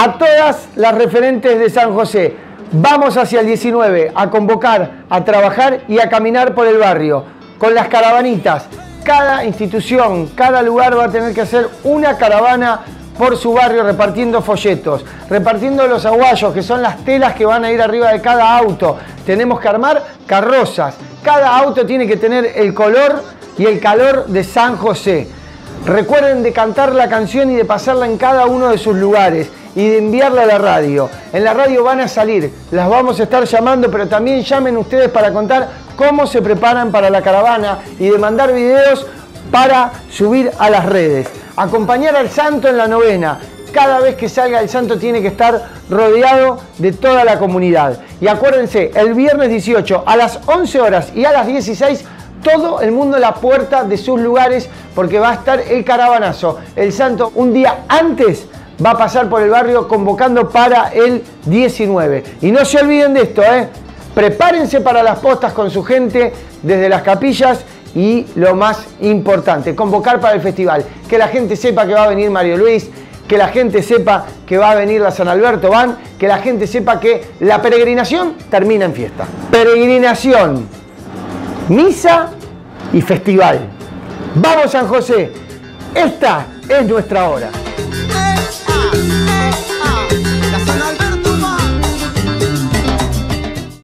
A todas las referentes de San José, vamos hacia el 19 a convocar, a trabajar y a caminar por el barrio con las caravanitas. Cada institución, cada lugar va a tener que hacer una caravana por su barrio repartiendo folletos, repartiendo los aguayos, que son las telas que van a ir arriba de cada auto. Tenemos que armar carrozas. Cada auto tiene que tener el color y el calor de San José. Recuerden de cantar la canción y de pasarla en cada uno de sus lugares y de enviarla a la radio. En la radio van a salir, las vamos a estar llamando, pero también llamen ustedes para contar cómo se preparan para la caravana y de mandar videos para subir a las redes. Acompañar al santo en la novena. Cada vez que salga el santo tiene que estar rodeado de toda la comunidad. Y acuérdense, el viernes 18 a las 11 horas y a las 16 todo el mundo la puerta de sus lugares porque va a estar el caravanazo. El santo un día antes va a pasar por el barrio convocando para el 19. Y no se olviden de esto, ¿eh? prepárense para las postas con su gente desde las capillas y lo más importante, convocar para el festival. Que la gente sepa que va a venir Mario Luis, que la gente sepa que va a venir la San Alberto Van, que la gente sepa que la peregrinación termina en fiesta. Peregrinación, misa y festival. Vamos San José, esta es nuestra hora.